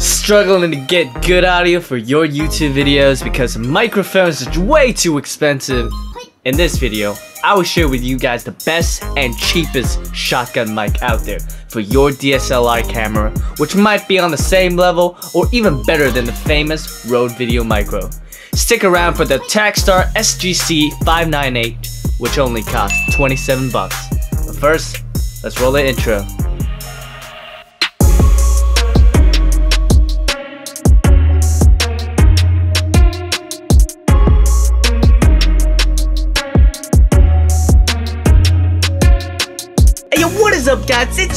Struggling to get good audio for your YouTube videos because microphones are way too expensive? In this video, I will share with you guys the best and cheapest shotgun mic out there for your DSLR camera, which might be on the same level or even better than the famous Rode Video Micro. Stick around for the Takstar SGC 598, which only costs 27 bucks. But first, let's roll the intro.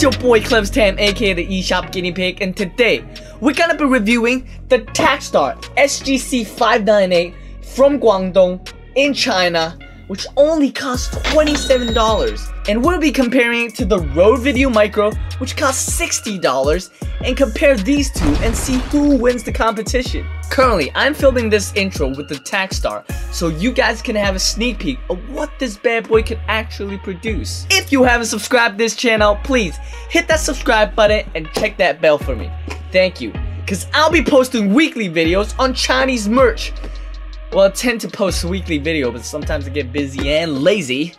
Your boy Clevis Tam, aka the eShop Guinea Pig, and today we're gonna be reviewing the Takstar SGC 598 from Guangdong in China, which only costs $27. And we'll be comparing it to the Rode Video Micro, which costs $60, and compare these two and see who wins the competition. Currently, I'm filming this intro with the Takstar, so you guys can have a sneak peek of what this bad boy can actually produce. If you haven't subscribed this channel, please hit that subscribe button and check that bell for me. Thank you, because I'll be posting weekly videos on Chinese merch. Well, I tend to post weekly video, but sometimes I get busy and lazy.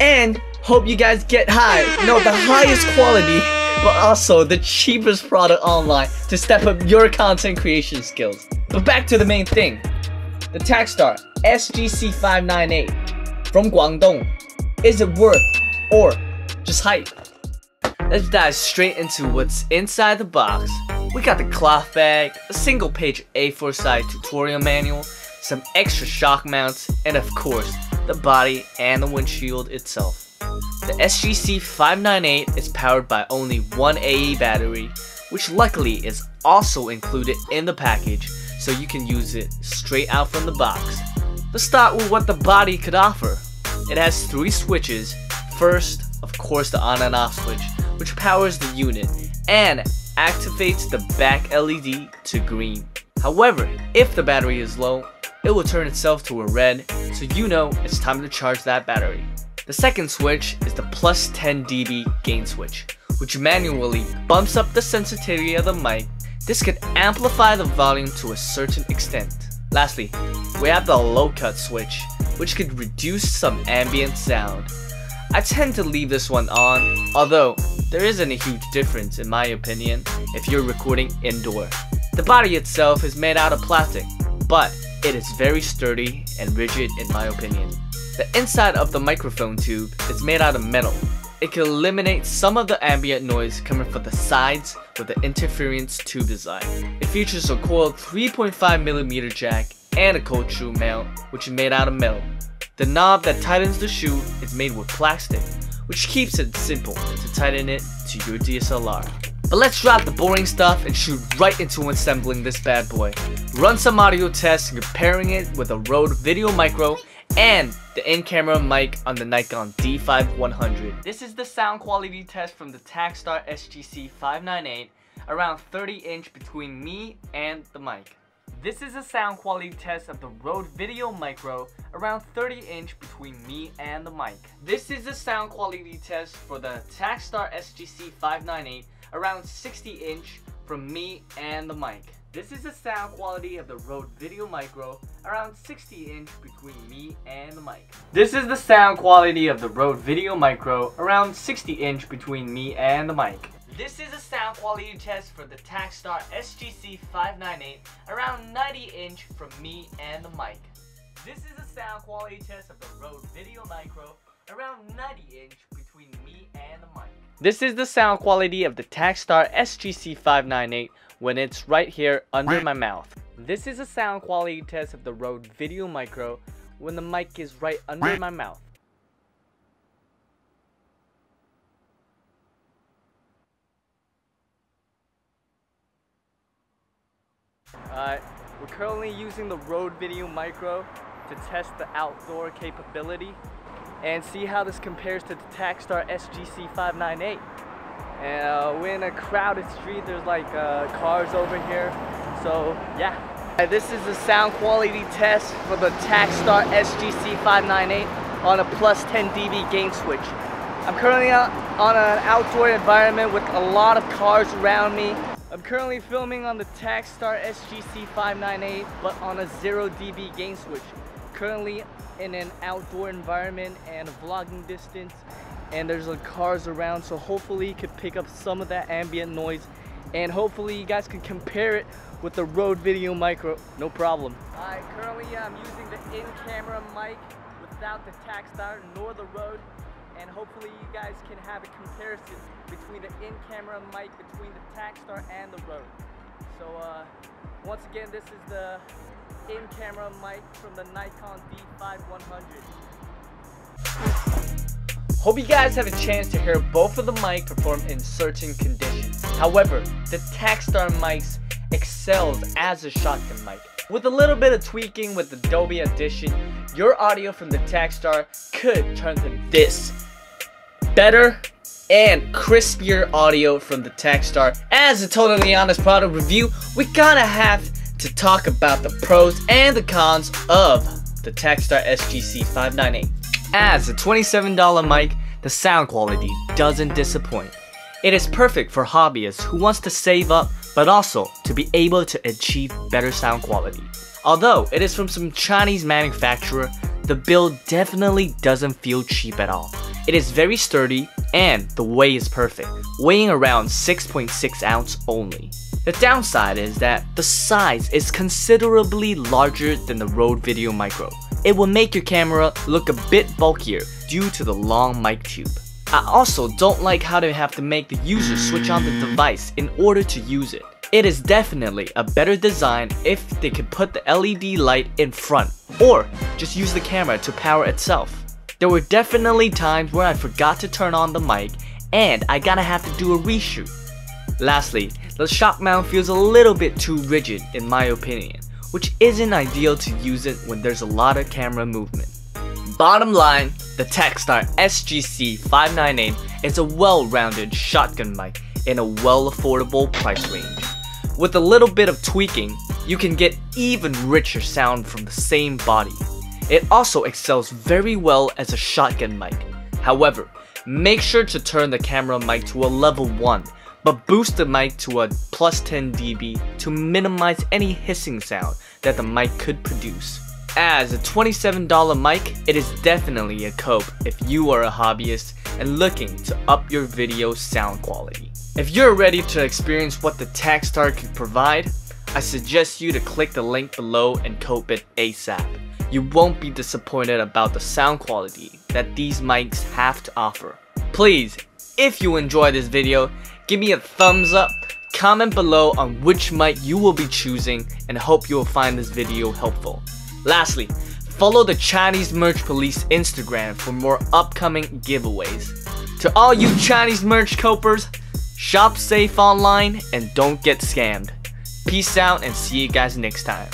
And hope you guys get high. No, the highest quality, but also the cheapest product online to step up your content creation skills. But back to the main thing. The Takstar SGC 598 from Guangdong. Is it worth or just hype? Let's dive straight into what's inside the box. We got the cloth bag, a single page A4 size tutorial manual, some extra shock mounts, and of course, the body and the windshield itself. The SGC 598 is powered by only one AA battery, which luckily is also included in the package, so you can use it straight out from the box. Let's start with what the body could offer. It has three switches. First, of course, the on and off switch, which powers the unit and activates the back LED to green. However, if the battery is low, it will turn itself to a red, so you know it's time to charge that battery. The second switch is the plus 10 dB gain switch, which manually bumps up the sensitivity of the mic. This could amplify the volume to a certain extent. Lastly, we have the low cut switch, which could reduce some ambient sound. I tend to leave this one on, although there isn't a huge difference in my opinion if you're recording indoor. The body itself is made out of plastic, but it is very sturdy and rigid in my opinion. The inside of the microphone tube is made out of metal. It can eliminate some of the ambient noise coming from the sides with the interference tube design. It features a coiled 3.5mm jack and a cold shoe mount which is made out of metal. The knob that tightens the shoe is made with plastic, which keeps it simple to tighten it to your DSLR. But let's drop the boring stuff and shoot right into assembling this bad boy. Run some audio tests and comparing it with a Rode Video Micro and the in-camera mic on the Nikon D5100. This is the sound quality test from the Takstar SGC 598, around 30 inch between me and the mic. This is a sound quality test of the Rode Video Micro, around 30 inch between me and the mic. This is a sound quality test for the Takstar SGC 598, around 60 inch from me and the mic. This is the sound quality of the Rode Video Micro, around 60 inch between me and the mic. This is the sound quality of the Rode Video Micro, around 60 inch between me and the mic. This is a sound quality test for the Takstar SGC 598, around 90 inch from me and the mic. This is a sound quality test of the Rode Video Micro, around 90 inch between me and. This is the sound quality of the Takstar SGC 598 when it's right here under my mouth. This is a sound quality test of the Rode Video Micro when the mic is right under my mouth. Alright, we're currently using the Rode Video Micro to test the outdoor capability and see how this compares to the Takstar SGC 598. And uh, we're in a crowded street, there's like uh, cars over here, so yeah. This is the sound quality test for the Takstar SGC 598 on a plus 10 dB gain switch. I'm currently on an outdoor environment with a lot of cars around me I'm currently filming on the Takstar SGC 598, but on a 0 dB gain switch. Currently in an outdoor environment and a vlogging distance, and there's like cars around, so hopefully you could pick up some of that ambient noise, and hopefully you guys can compare it with the Rode Video Micro, no problem. Alright, currently I'm using the in-camera mic without the Takstar nor the Rode and hopefully you guys can have a comparison between the in-camera mic between the Takstar and the Rode. So uh, once again, this is the in-camera mic from the Nikon D5100. Hope you guys have a chance to hear both of the mic perform in certain conditions. However, the Takstar mics excels as a shotgun mic. With a little bit of tweaking with Adobe Audition, your audio from the Takstar could turn to this better and crispier audio from the Takstar. As a totally honest product review, we gotta have to talk about the pros and the cons of the Takstar SGC 598. As a $27 mic, the sound quality doesn't disappoint. It is perfect for hobbyists who wants to save up but also to be able to achieve better sound quality. Although it is from some Chinese manufacturer, the build definitely doesn't feel cheap at all. It is very sturdy and the weight is perfect, weighing around 6.6 ounce only. The downside is that the size is considerably larger than the Rode Video Micro. It will make your camera look a bit bulkier due to the long mic tube. I also don't like how they have to make the user switch on the device in order to use it. It is definitely a better design if they could put the LED light in front or just use the camera to power itself. There were definitely times where I forgot to turn on the mic and I gotta have to do a reshoot. Lastly, the shock mount feels a little bit too rigid in my opinion, which isn't ideal to use it when there's a lot of camera movement. Bottom line, the Takstar SGC 598 is a well-rounded shotgun mic in a well-affordable price range. With a little bit of tweaking, you can get even richer sound from the same body. It also excels very well as a shotgun mic. However, make sure to turn the camera mic to a level 1, but boost the mic to a plus 10 dB to minimize any hissing sound that the mic could produce. As a $27 mic, it is definitely a cope if you are a hobbyist and looking to up your video sound quality. If you're ready to experience what the Takstar can provide, I suggest you to click the link below and cope it ASAP you won't be disappointed about the sound quality that these mics have to offer. Please, if you enjoy this video, give me a thumbs up, comment below on which mic you will be choosing, and hope you will find this video helpful. Lastly, follow the Chinese Merch Police Instagram for more upcoming giveaways. To all you Chinese merch copers, shop safe online and don't get scammed. Peace out and see you guys next time.